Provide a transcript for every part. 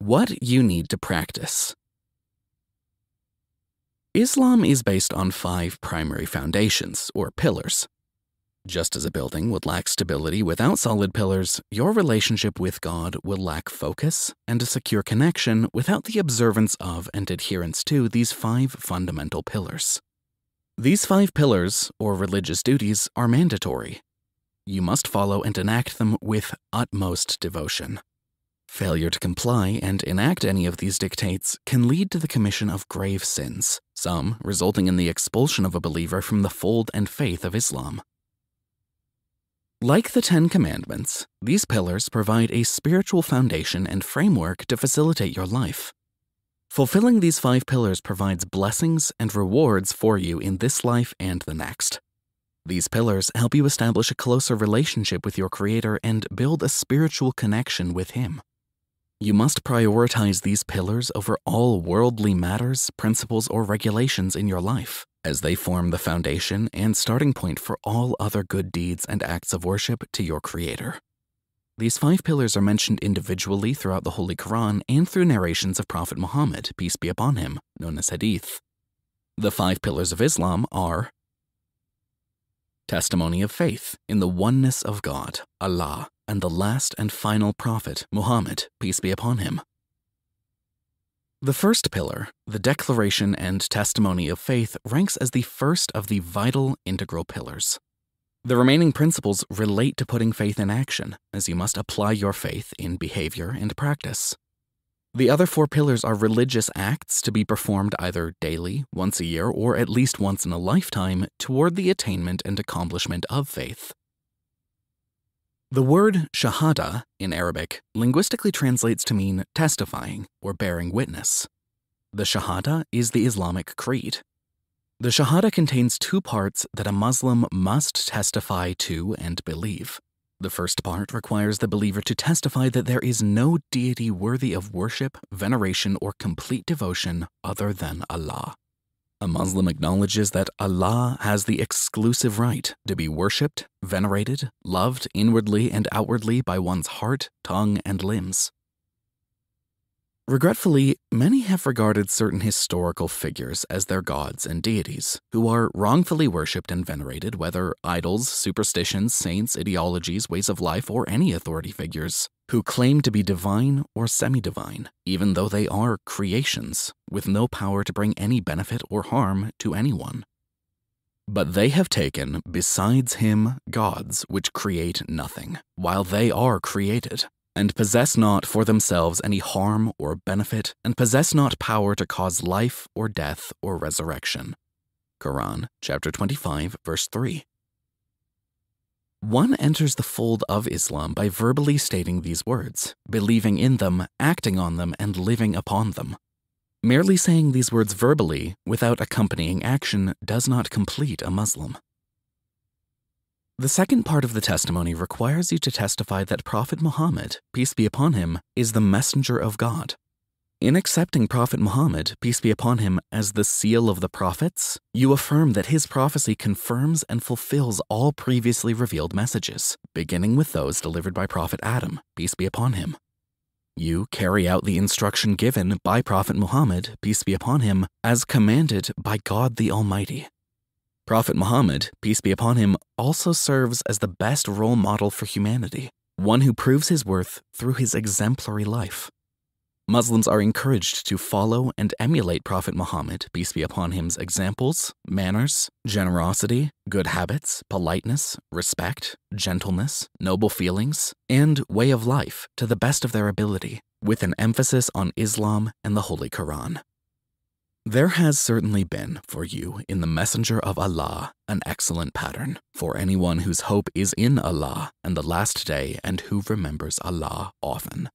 What you need to practice. Islam is based on five primary foundations, or pillars. Just as a building would lack stability without solid pillars, your relationship with God will lack focus and a secure connection without the observance of and adherence to these five fundamental pillars. These five pillars, or religious duties, are mandatory. You must follow and enact them with utmost devotion. Failure to comply and enact any of these dictates can lead to the commission of grave sins, some resulting in the expulsion of a believer from the fold and faith of Islam. Like the Ten Commandments, these pillars provide a spiritual foundation and framework to facilitate your life. Fulfilling these five pillars provides blessings and rewards for you in this life and the next. These pillars help you establish a closer relationship with your Creator and build a spiritual connection with Him. You must prioritize these pillars over all worldly matters, principles, or regulations in your life, as they form the foundation and starting point for all other good deeds and acts of worship to your Creator. These five pillars are mentioned individually throughout the Holy Quran and through narrations of Prophet Muhammad, peace be upon him, known as Hadith. The five pillars of Islam are Testimony of faith in the oneness of God, Allah, and the last and final prophet, Muhammad, peace be upon him. The first pillar, the declaration and testimony of faith, ranks as the first of the vital integral pillars. The remaining principles relate to putting faith in action, as you must apply your faith in behavior and practice. The other four pillars are religious acts to be performed either daily, once a year, or at least once in a lifetime toward the attainment and accomplishment of faith. The word shahada in Arabic linguistically translates to mean testifying or bearing witness. The shahada is the Islamic creed. The shahada contains two parts that a Muslim must testify to and believe. The first part requires the believer to testify that there is no deity worthy of worship, veneration, or complete devotion other than Allah. A Muslim acknowledges that Allah has the exclusive right to be worshipped, venerated, loved inwardly and outwardly by one's heart, tongue, and limbs. Regretfully, many have regarded certain historical figures as their gods and deities, who are wrongfully worshipped and venerated, whether idols, superstitions, saints, ideologies, ways of life, or any authority figures, who claim to be divine or semi divine, even though they are creations with no power to bring any benefit or harm to anyone. But they have taken, besides him, gods which create nothing, while they are created and possess not for themselves any harm or benefit, and possess not power to cause life or death or resurrection. Quran chapter 25 verse 3. One enters the fold of Islam by verbally stating these words, believing in them, acting on them, and living upon them. Merely saying these words verbally, without accompanying action, does not complete a Muslim. The second part of the testimony requires you to testify that Prophet Muhammad, peace be upon him, is the messenger of God. In accepting Prophet Muhammad, peace be upon him, as the seal of the prophets, you affirm that his prophecy confirms and fulfills all previously revealed messages, beginning with those delivered by Prophet Adam, peace be upon him. You carry out the instruction given by Prophet Muhammad, peace be upon him, as commanded by God the Almighty. Prophet Muhammad, peace be upon him, also serves as the best role model for humanity, one who proves his worth through his exemplary life. Muslims are encouraged to follow and emulate Prophet Muhammad, peace be upon him's examples, manners, generosity, good habits, politeness, respect, gentleness, noble feelings, and way of life to the best of their ability, with an emphasis on Islam and the Holy Quran. There has certainly been for you in the Messenger of Allah an excellent pattern for anyone whose hope is in Allah and the last day and who remembers Allah often.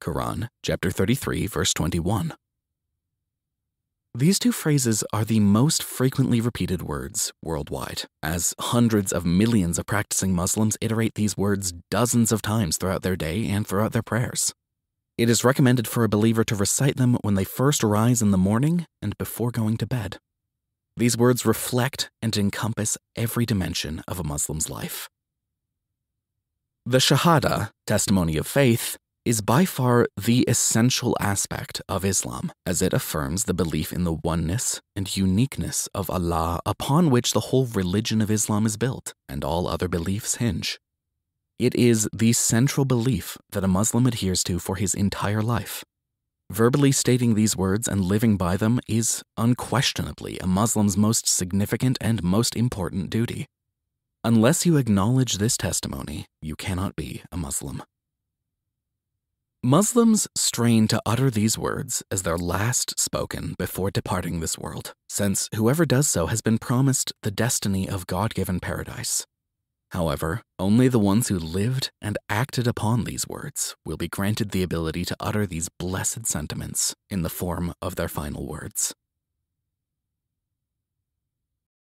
Quran, chapter 33, verse 21. These two phrases are the most frequently repeated words worldwide, as hundreds of millions of practicing Muslims iterate these words dozens of times throughout their day and throughout their prayers. It is recommended for a believer to recite them when they first rise in the morning and before going to bed. These words reflect and encompass every dimension of a Muslim's life. The Shahada, testimony of faith, is by far the essential aspect of Islam, as it affirms the belief in the oneness and uniqueness of Allah upon which the whole religion of Islam is built and all other beliefs hinge. It is the central belief that a Muslim adheres to for his entire life. Verbally stating these words and living by them is unquestionably a Muslim's most significant and most important duty. Unless you acknowledge this testimony, you cannot be a Muslim. Muslims strain to utter these words as their last spoken before departing this world, since whoever does so has been promised the destiny of God given paradise. However, only the ones who lived and acted upon these words will be granted the ability to utter these blessed sentiments in the form of their final words.